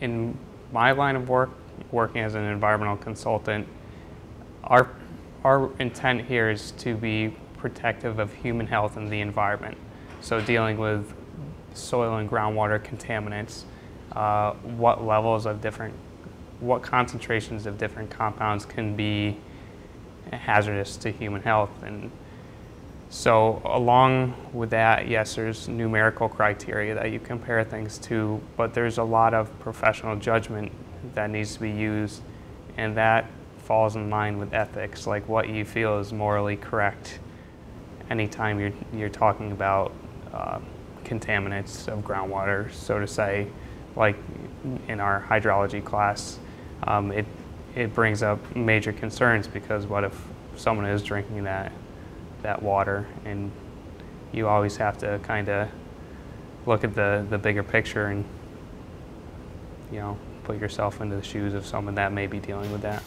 in my line of work, working as an environmental consultant, our, our intent here is to be protective of human health and the environment. So dealing with soil and groundwater contaminants, uh, what levels of different, what concentrations of different compounds can be hazardous to human health. And so along with that, yes, there's numerical criteria that you compare things to, but there's a lot of professional judgment that needs to be used, and that falls in line with ethics, like what you feel is morally correct anytime you're, you're talking about uh, contaminants of groundwater, so to say, like in our hydrology class, um, it, it brings up major concerns because what if someone is drinking that, that water and you always have to kind of look at the, the bigger picture and, you know, put yourself into the shoes of someone that may be dealing with that.